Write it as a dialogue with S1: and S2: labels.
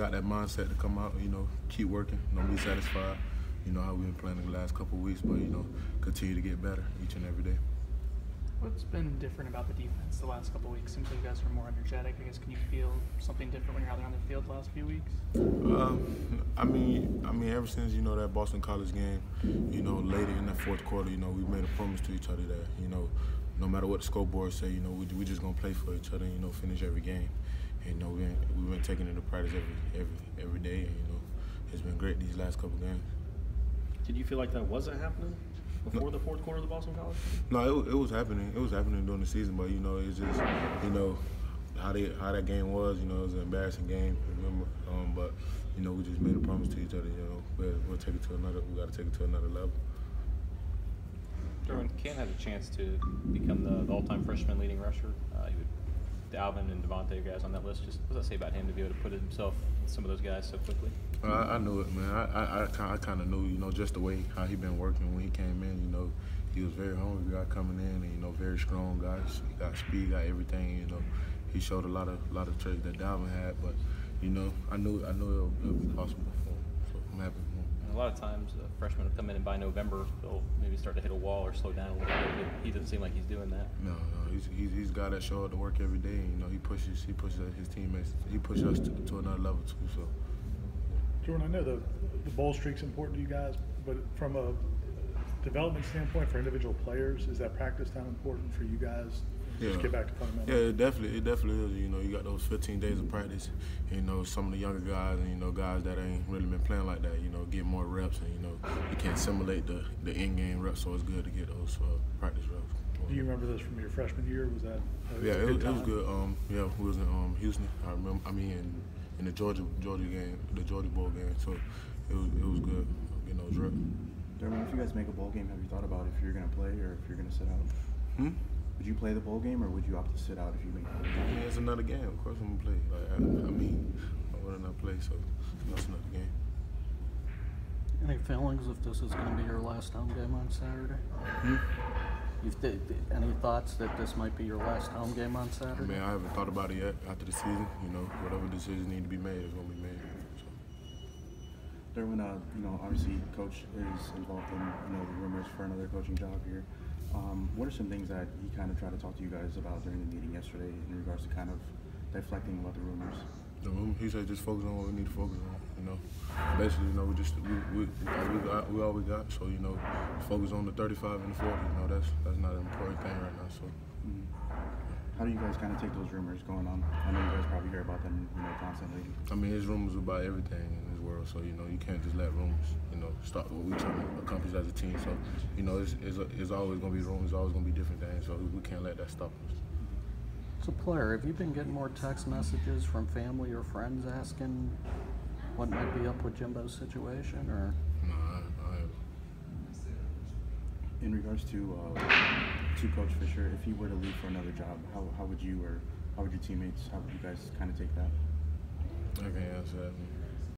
S1: got that mindset to come out. You know, keep working. Don't be satisfied. You know how we've been playing the last couple weeks, but you know, continue to get better each and every day.
S2: What's been different about the defense the last couple weeks? Seems like you guys are more energetic. I guess can you feel something different when you're out there on the field the last few weeks?
S1: Um, I mean, I mean, ever since you know that Boston College game, you know, later in the fourth quarter, you know, we made a promise to each other that you know, no matter what the scoreboard say, you know, we we just gonna play for each other, and, you know, finish every game. And, you know, we we've been taking it to practice every every every day, and you know, it's been great these last couple games.
S3: Did you feel like that wasn't happening? before the fourth quarter of the Boston College?
S1: No, it, it was happening. It was happening during the season, but you know, it's just you know how they how that game was. You know, it was an embarrassing game. Remember, um, but you know, we just made a promise to each other. You know, we'll, we'll take it to another. We got to take it to another level.
S4: Derwin, Cam had a chance to become the, the all-time freshman leading rusher. Uh, would, Dalvin and DeVonta guys on that list. Just what does that say about him to be able to put himself in some of those guys so quickly?
S1: I, I knew it, man. I I, I, kind of knew, you know, just the way how he been working when he came in. You know, he was very hungry guy coming in, and you know, very strong guys. He got speed, got everything. You know, he showed a lot of lot of traits that Dalvin had, but you know, I knew I knew it would be possible for him. So I'm happy for him.
S4: a lot of times, uh, freshmen will come in and by November they'll maybe start to hit a wall or slow down a little bit. But he doesn't seem like he's doing that.
S1: No, no, he's he's he's a guy that show up to work every day. You know, he pushes he pushes his teammates. He pushes us to, to another level too. So.
S5: Jordan, I know the, the bowl streak's important to you guys, but from a development standpoint for individual players, is that practice time important for you guys?
S1: Yeah.
S5: Just get back to fundamentals.
S1: Yeah, it definitely, it definitely is. You know, you got those 15 days of practice. You know, some of the younger guys and you know guys that ain't really been playing like that. You know, get more reps and you know you can't simulate the the in-game reps. So it's good to get those uh, practice reps.
S5: Do you remember this from your freshman year? Was that? a
S1: Yeah, it, was- it was good. Um, yeah, we was in um, Houston. I remember. I mean, in, in the Georgia Georgia game, the Georgia bowl game. So it was it was good getting those reps.
S6: Derwin, if you guys make a bowl game, have you thought about if you're going to play or if you're going to sit out?
S1: Hmm?
S6: Would you play the bowl game or would you opt to sit out if you make a bowl
S1: I mean, it's another game. Of course, I'm gonna play. Like, I, I mean, I would not play, so that's another game.
S7: Any feelings if this is going to be your last home game on Saturday?
S1: Hmm?
S7: You've th- th- any thoughts that this might be your last home game on Saturday?
S1: I
S7: Saturday?
S1: mean, I haven't thought about it yet. After the season, you know, whatever decisions need to be made is gonna be made. So.
S6: Derwin, uh, you know, obviously, coach is involved in you know the rumors for another coaching job here. Um, what are some things that he kind of tried to talk to you guys about during the meeting yesterday in regards to kind of deflecting about the rumors?
S1: No, he said just focus on what we need to focus on. You know, basically, you know, we just we we, we, got, we all we got. So you know, focus on the 35 and the 40. You know, that's that's not an important thing right now. So.
S6: Mhm. How do you guys kind of take those rumors going on? I know you guys probably hear about them, you know, constantly.
S1: I mean, there's rumors about everything in this world, so you know you can't just let rumors, you know, stop what we trying to accomplish as a team. So, you know, it's, it's, it's always gonna be rumors, always gonna be different things. So we can't let that stop us.
S7: As a player, have you been getting more text messages from family or friends asking what might be up with Jimbo's situation, or
S1: No, I, I.
S6: In regards to uh, to Coach Fisher, if he were to leave for another job, how, how would you or how would your teammates, how would you guys kind of take that?
S1: That. Man.